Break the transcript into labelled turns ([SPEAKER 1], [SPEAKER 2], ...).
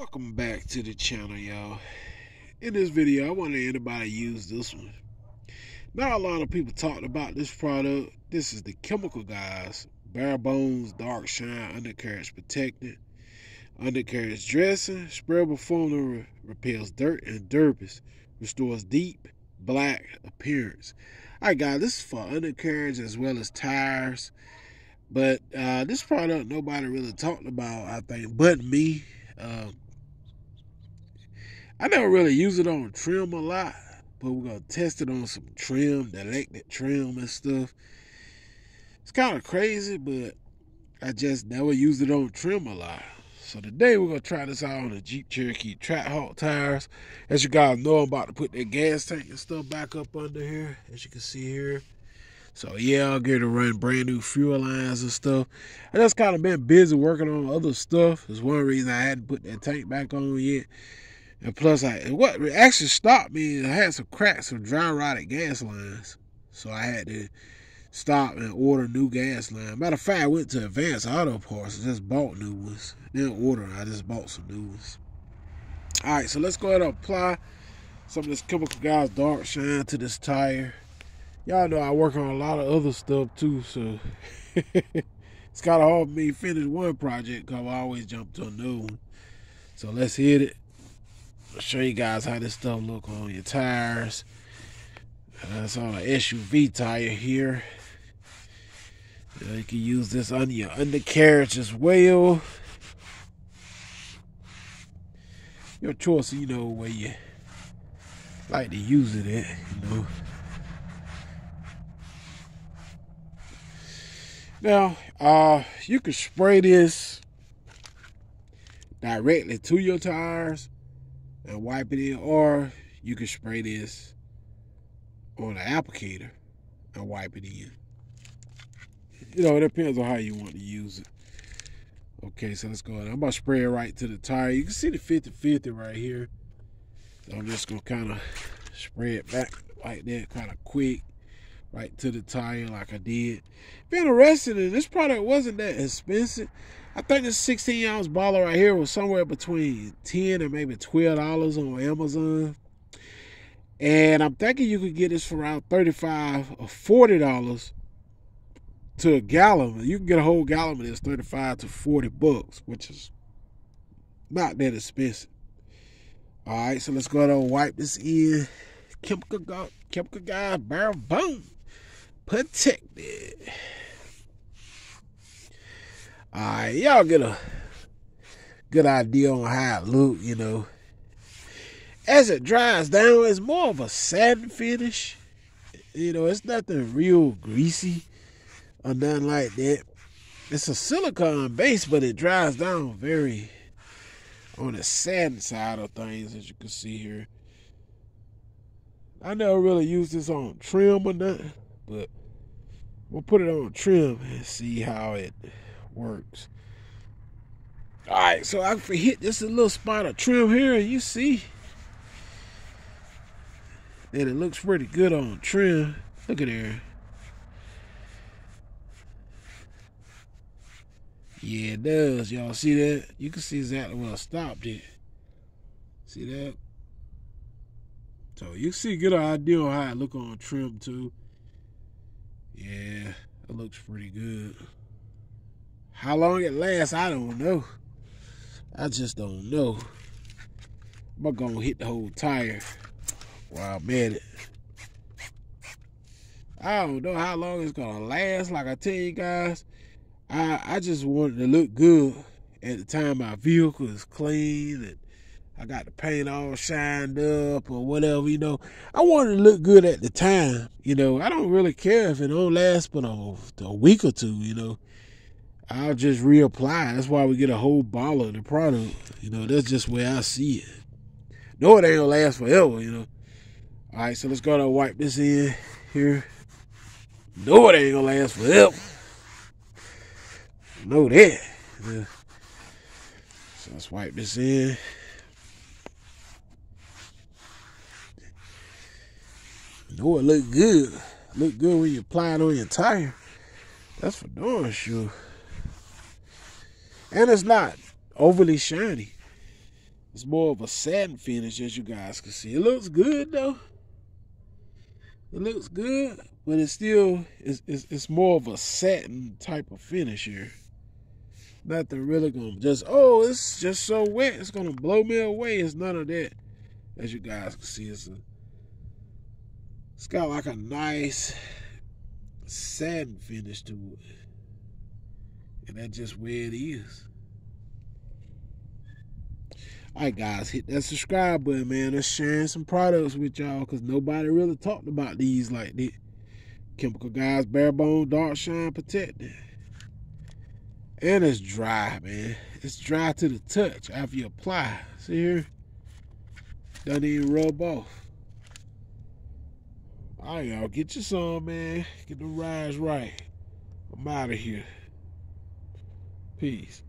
[SPEAKER 1] Welcome back to the channel, y'all. In this video, I want to anybody to use this one. Not a lot of people talked about this product. This is the Chemical Guys Bare Bones Dark Shine Undercarriage Protectant. Undercarriage dressing, sprayable formula repels dirt and derbies, restores deep black appearance. Alright guys, this is for undercarriage as well as tires. But uh, this product nobody really talked about, I think, but me. Uh, I never really use it on trim a lot, but we're gonna test it on some trim, electric trim and stuff. It's kind of crazy, but I just never used it on trim a lot. So today we're gonna try this out on the Jeep Cherokee Trackhawk tires. As you guys know, I'm about to put that gas tank and stuff back up under here, as you can see here. So yeah, I'll get to run brand new fuel lines and stuff. I just kind of been busy working on other stuff. That's one reason I hadn't put that tank back on yet. And plus, I what actually stopped me, I had some cracks, some dry rotted gas lines. So I had to stop and order new gas line. Matter of fact, I went to Advance Auto Parts and just bought new ones. Didn't order, I just bought some new ones. All right, so let's go ahead and apply some of this Chemical Guys Dark Shine to this tire. Y'all know I work on a lot of other stuff too, so it's kind of hard for me to finish one project because I always jump to a new one. So let's hit it. Show you guys how this stuff look on your tires. That's on an SUV tire here. Uh, you can use this on your undercarriage as well. Your choice, you know, where you like to use it at, you know. Now, uh, you can spray this directly to your tires and wipe it in, or you can spray this on the applicator and wipe it in. You know, it depends on how you want to use it. Okay, so let's go ahead. I'm about to spray it right to the tire. You can see the 50-50 right here. So I'm just gonna kind of spray it back like that, kind of quick, right to the tire like I did. Being interested in this product wasn't that expensive. I think this 16 ounce bottle right here was somewhere between 10 and maybe $12 on Amazon. And I'm thinking you could get this for around 35 or $40 to a gallon. You can get a whole gallon of this 35 to 40 bucks, which is not that expensive. All right, so let's go ahead and wipe this in. Chemical, chemical guy, bare bone, protected. All right, y'all get a good idea on how it look, you know. As it dries down, it's more of a satin finish. You know, it's nothing real greasy or nothing like that. It's a silicone base, but it dries down very on the satin side of things, as you can see here. I never really used this on trim or nothing, but we'll put it on trim and see how it works. All right, so I hit just a little spot of trim here, and you see that it looks pretty good on trim. Look at there. Yeah, it does. Y'all see that? You can see exactly where I stopped it. See that? So you see get an idea on how it look on trim too. Yeah, it looks pretty good. How long it lasts, I don't know. I just don't know. I'm gonna hit the whole tire while I'm at it. I don't know how long it's gonna last. Like I tell you guys, I I just wanted to look good at the time my vehicle is clean and I got the paint all shined up or whatever, you know. I wanted to look good at the time, you know. I don't really care if it don't last but a, a week or two, you know. I'll just reapply. That's why we get a whole bottle of the product. You know, that's just where I see it. No, it ain't gonna last forever, you know. All right, so let's go to wipe this in here. No, it ain't gonna last forever. Know that. Yeah. So let's wipe this in. Know it look good. Look good when you apply it on your tire. That's for darn sure. And it's not overly shiny. It's more of a satin finish, as you guys can see. It looks good though. It looks good, but it's still it's, it's, it's more of a satin type of finish here. Nothing really gonna just oh it's just so wet it's gonna blow me away. It's none of that. As you guys can see, it's a it's got like a nice satin finish to it. And that's just where it is. Alright guys, hit that subscribe button, man. Let's sharing some products with y'all because nobody really talked about these like that. Chemical Guys Bare Bone Dark Shine Protector. And it's dry, man. It's dry to the touch after you apply. See here? Doesn't even rub off. Alright, y'all. Get your some, man. Get the rides right. I'm out of here. Peace.